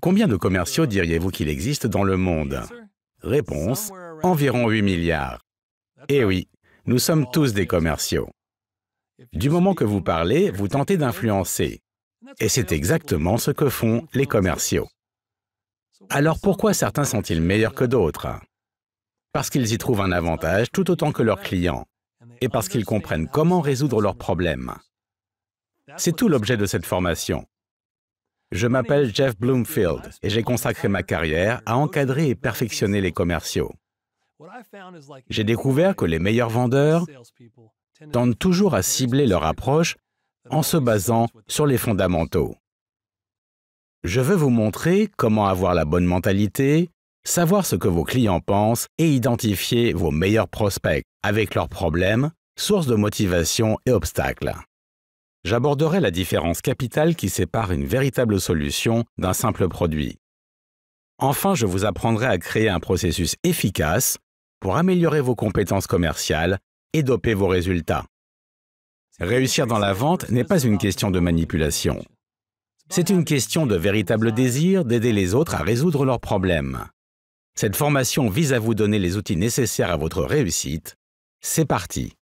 Combien de commerciaux diriez-vous qu'il existe dans le monde? Réponse, environ 8 milliards. Eh oui, nous sommes tous des commerciaux. Du moment que vous parlez, vous tentez d'influencer. Et c'est exactement ce que font les commerciaux. Alors pourquoi certains sont-ils meilleurs que d'autres? Parce qu'ils y trouvent un avantage tout autant que leurs clients, et parce qu'ils comprennent comment résoudre leurs problèmes. C'est tout l'objet de cette formation. Je m'appelle Jeff Bloomfield et j'ai consacré ma carrière à encadrer et perfectionner les commerciaux. J'ai découvert que les meilleurs vendeurs tendent toujours à cibler leur approche en se basant sur les fondamentaux. Je veux vous montrer comment avoir la bonne mentalité, savoir ce que vos clients pensent et identifier vos meilleurs prospects avec leurs problèmes, sources de motivation et obstacles. J'aborderai la différence capitale qui sépare une véritable solution d'un simple produit. Enfin, je vous apprendrai à créer un processus efficace pour améliorer vos compétences commerciales et doper vos résultats. Réussir dans la vente n'est pas une question de manipulation. C'est une question de véritable désir d'aider les autres à résoudre leurs problèmes. Cette formation vise à vous donner les outils nécessaires à votre réussite. C'est parti